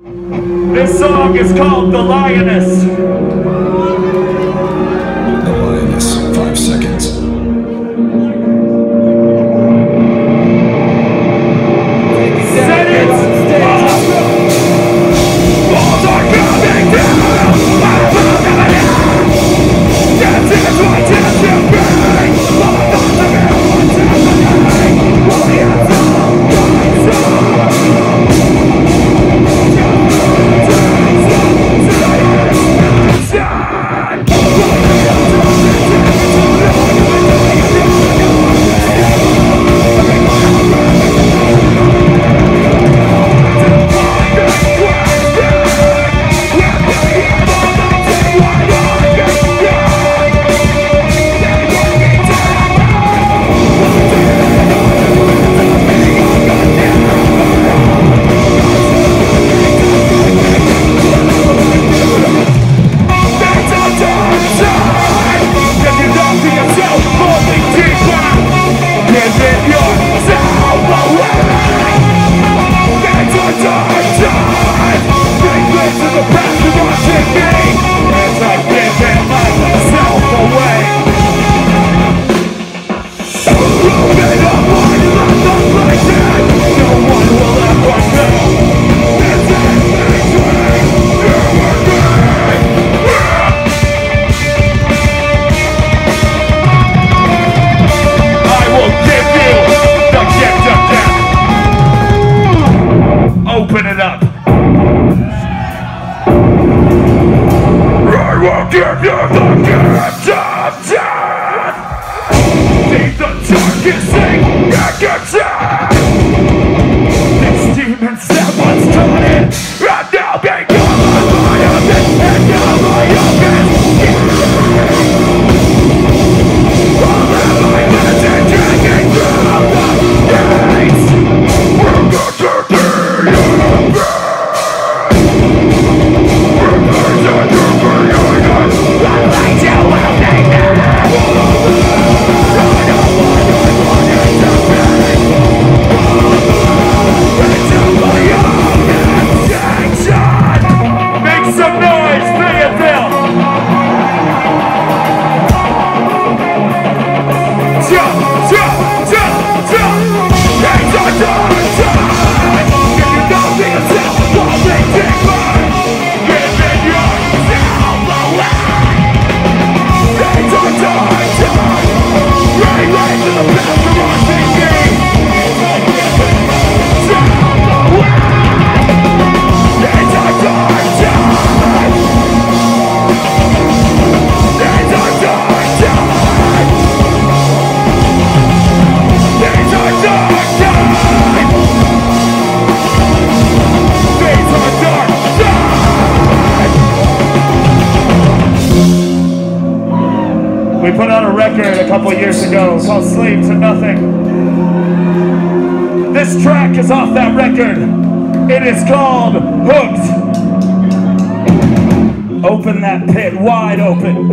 This song is called The Lioness. record a couple years ago called Slave to Nothing. This track is off that record. It is called Hooked. Open that pit wide open.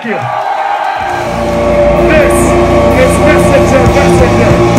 Thank you. This is Messenger, Messenger.